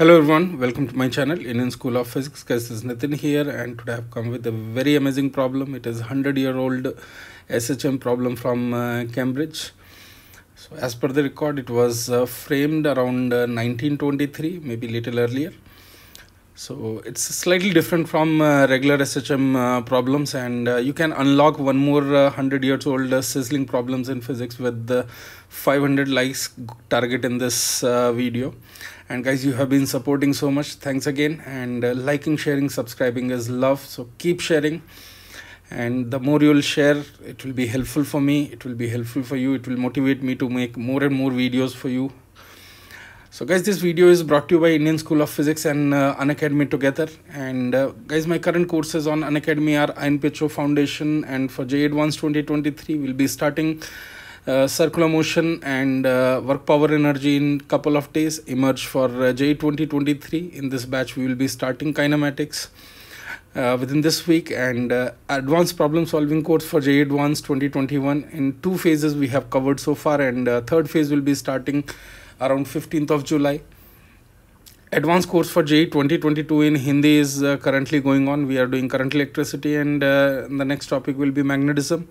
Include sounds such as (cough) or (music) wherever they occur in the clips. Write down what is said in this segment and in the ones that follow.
Hello everyone, welcome to my channel Indian School of Physics. Guys, this is Nitin here and today I've come with a very amazing problem. It is 100 year old SHM problem from uh, Cambridge. So as per the record, it was uh, framed around uh, 1923, maybe little earlier. So it's slightly different from uh, regular SHM uh, problems and uh, you can unlock one more 100 years old sizzling problems in physics with the 500 likes target in this video and guys you have been supporting so much. Thanks again. And uh, liking sharing subscribing is love. So keep sharing. And the more you'll share it will be helpful for me. It will be helpful for you. It will motivate me to make more and more videos for you. So guys this video is brought to you by indian school of physics and uh, unacademy together. And uh, guys my current courses on unacademy are INPHO foundation. And for JEE advanced 2023 we'll be starting circular motion and uh, work power energy in couple of days. Emerge for uh, JEE 2023 in this batch we will be starting kinematics uh, within this week. And uh, advanced problem solving course for JEE Advanced 2021 in two phases we have covered so far. And uh, third phase will be starting around 15th of July. Advanced course for JEE 2022 in Hindi is uh, currently going on. We are doing current electricity. And the next topic will be magnetism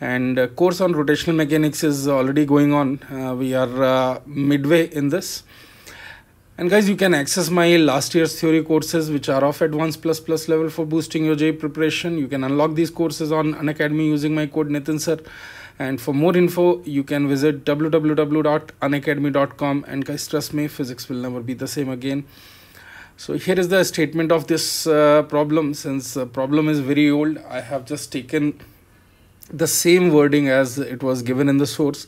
and uh, course on rotational mechanics is already going on. Uh, we are uh, midway in this. And guys you can access my last year's theory courses which are of advanced plus plus level for boosting your JEE preparation. You can unlock these courses on unacademy using my code Nitin sir. And for more info you can visit www.unacademy.com and guys trust me physics will never be the same again. So here is the statement of this uh, problem. Since the problem is very old i have just taken the same wording as it was given in the source.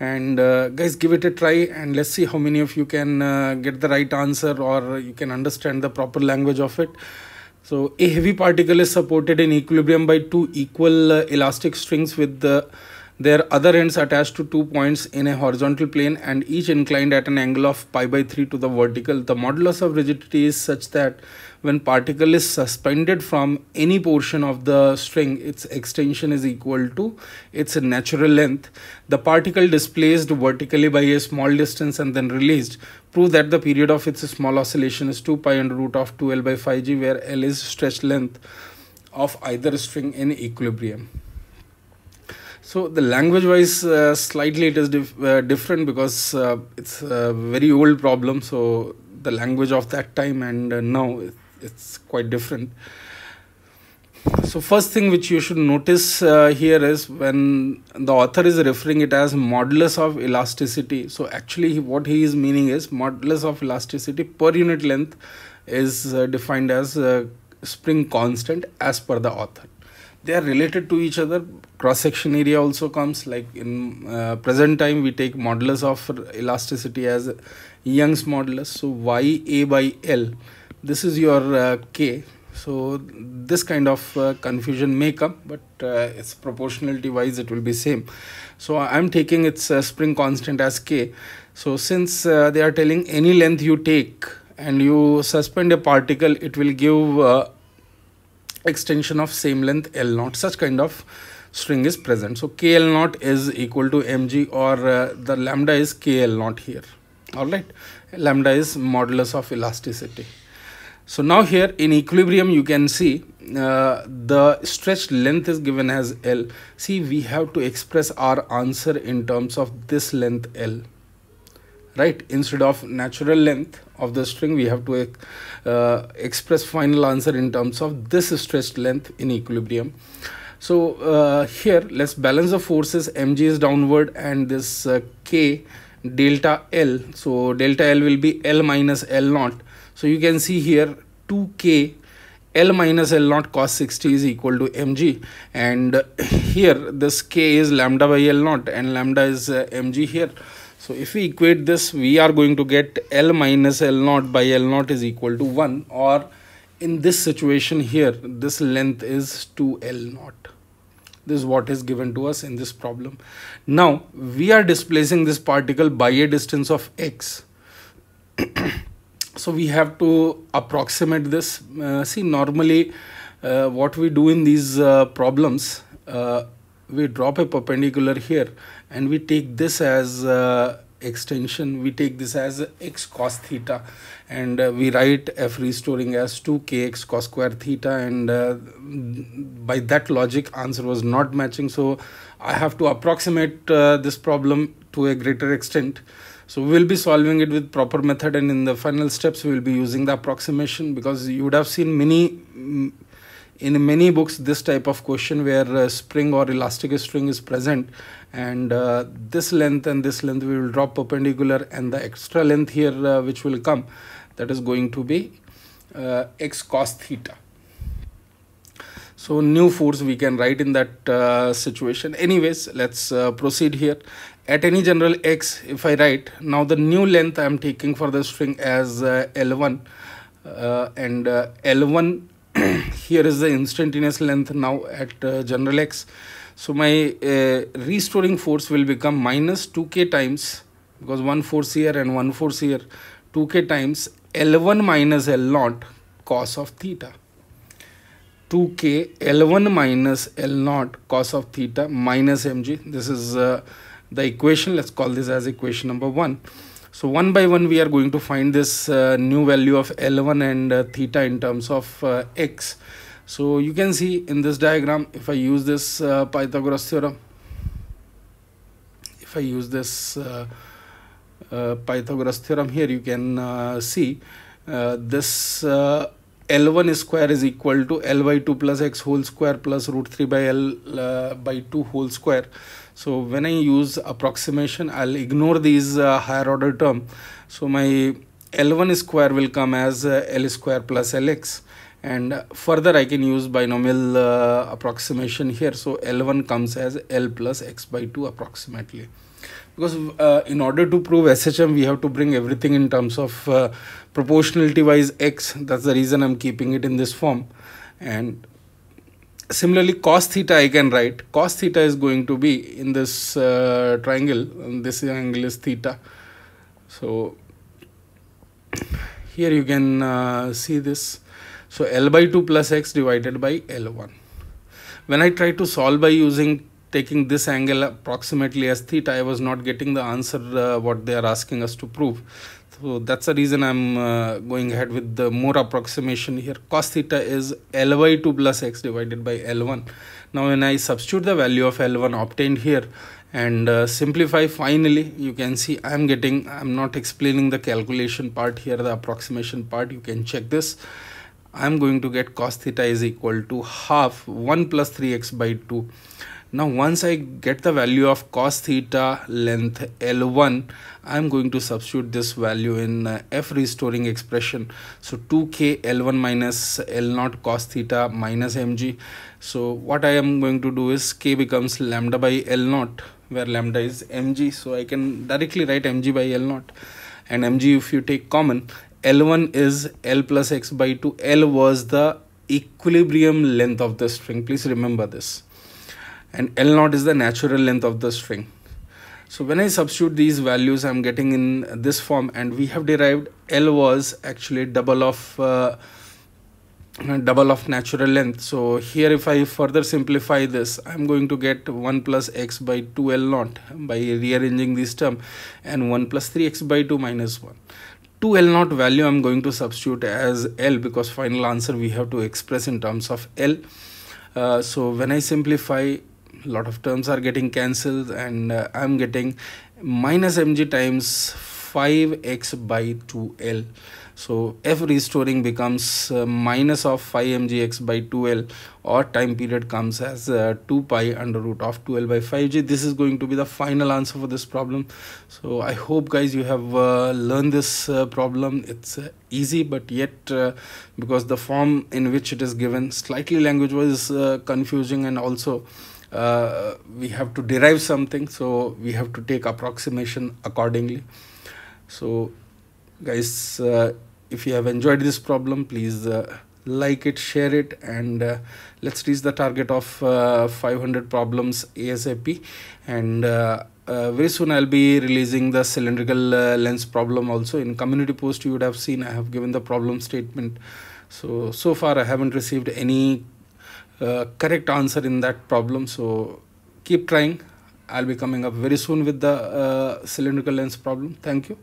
And uh, guys give it a try and let's see how many of you can uh, get the right answer or you can understand the proper language of it. So a heavy particle is supported in equilibrium by two equal uh, elastic strings with the their other ends attached to two points in a horizontal plane and each inclined at an angle of pi by 3 to the vertical. The modulus of rigidity is such that when particle is suspended from any portion of the string, its extension is equal to its natural length. The particle displaced vertically by a small distance and then released prove that the period of its small oscillation is 2 pi under root of 2L by 5G where L is stretched length of either string in equilibrium. So the language wise uh, slightly it is dif uh, different because uh, it's a very old problem so the language of that time and uh, now it's quite different. So first thing which you should notice uh, here is when the author is referring it as modulus of elasticity. So actually what he is meaning is modulus of elasticity per unit length is uh, defined as spring constant as per the author they are related to each other. Cross section area also comes like in uh, present time we take modulus of elasticity as Young's modulus. So ya by L this is your uh, K. So this kind of uh, confusion may come but uh, its proportionality wise it will be same. So I'm taking its uh, spring constant as K. So since uh, they are telling any length you take and you suspend a particle it will give extension of same length L naught such kind of string is present. So KL naught is equal to mg or uh, the lambda is KL naught here. All right? Lambda is modulus of elasticity. So now here in equilibrium you can see uh, the stretched length is given as L. See we have to express our answer in terms of this length L right? Instead of natural length of the string we have to uh, express final answer in terms of this stretched length in equilibrium. So uh, here let's balance the forces mg is downward and this uh, k delta l. So delta l will be l minus l naught so you can see here 2k L minus L naught cos 60 is equal to mg and here this k is lambda by L naught and lambda is uh, mg here so if we equate this, we are going to get L minus L naught by L naught is equal to 1 or in this situation here, this length is 2L naught. This is what is given to us in this problem. Now, we are displacing this particle by a distance of x. (coughs) so we have to approximate this. Uh, see, normally uh, what we do in these uh, problems, uh, we drop a perpendicular here and we take this as uh, extension we take this as x cos theta. And uh, we write f restoring as 2kx cos square theta. And uh, by that logic answer was not matching. So i have to approximate uh, this problem to a greater extent. So we will be solving it with proper method. And in the final steps we will be using the approximation because you would have seen many in many books this type of question where uh, spring or elastic string is present and uh, this length and this length we will drop perpendicular and the extra length here uh, which will come that is going to be uh, x cos theta. So new force we can write in that uh, situation. Anyways let's uh, proceed here. At any general x if i write now the new length i am taking for the string as l1 and l1 (clears throat) here is the instantaneous length now at uh, general x. So my uh, restoring force will become minus 2k times because one force here and one force here 2k times l1 minus l naught cos of theta. 2k l1 minus l naught cos of theta minus mg this is uh, the equation. Let's call this as equation number one so one by one we are going to find this uh, new value of L1 and uh, theta in terms of uh, x. So you can see in this diagram if I use this uh, Pythagoras theorem, if I use this uh, uh, Pythagoras theorem here you can see this L1 square is equal to L by 2 plus x whole square plus root 3 by L by 2 whole square. So when I use approximation I'll ignore these uh, higher order term. So my L1 square will come as uh, L square plus Lx and further I can use binomial uh, approximation here. So L1 comes as L plus x by 2 approximately. Because uh, in order to prove SHM we have to bring everything in terms of uh, proportionality wise x. That's the reason I'm keeping it in this form. And similarly cos theta I can write. Cos theta is going to be in this uh, triangle. This angle is theta. So here you can uh, see this so L by 2 plus x divided by L1 when I try to solve by using taking this angle approximately as theta I was not getting the answer uh, what they are asking us to prove so that's the reason I'm uh, going ahead with the more approximation here. Cos theta is L by 2 plus x divided by L1. Now when I substitute the value of L1 obtained here and uh, simplify finally you can see I'm getting I'm not explaining the calculation part here the approximation part you can check this I'm going to get cos theta is equal to half 1 plus 3x by 2 now once I get the value of cos theta length L1, I'm going to substitute this value in uh, F restoring expression. So 2k L1 minus L0 cos theta minus mg. So what I am going to do is k becomes lambda by L0 where lambda is mg. So I can directly write mg by L0 and mg if you take common L1 is L plus x by 2. L was the equilibrium length of the string. Please remember this and L0 is the natural length of the string. So when I substitute these values, I'm getting in this form and we have derived L was actually double of uh, double of natural length. So here if I further simplify this, I'm going to get 1 plus x by 2 L naught by rearranging this term and 1 plus 3x by 2 minus 1. 2 L naught value I'm going to substitute as L because final answer we have to express in terms of L. Uh, so when I simplify a lot of terms are getting cancelled and uh, I'm getting minus mg times 5x by 2l so f restoring becomes uh, minus of 5 mgx by 2l or time period comes as uh, 2 pi under root of 2l by 5g this is going to be the final answer for this problem. So i hope guys you have uh, learned this uh, problem. It's uh, easy but yet uh, because the form in which it is given slightly language was confusing and also uh, we have to derive something. So we have to take approximation accordingly. So guys uh, if you have enjoyed this problem please uh, like it share it and uh, let's reach the target of uh, 500 problems asap and uh, very soon i'll be releasing the cylindrical lens problem also. In community post you would have seen i have given the problem statement. So so far i haven't received any uh, correct answer in that problem. So keep trying. I'll be coming up very soon with the uh, cylindrical lens problem. Thank you.